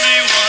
me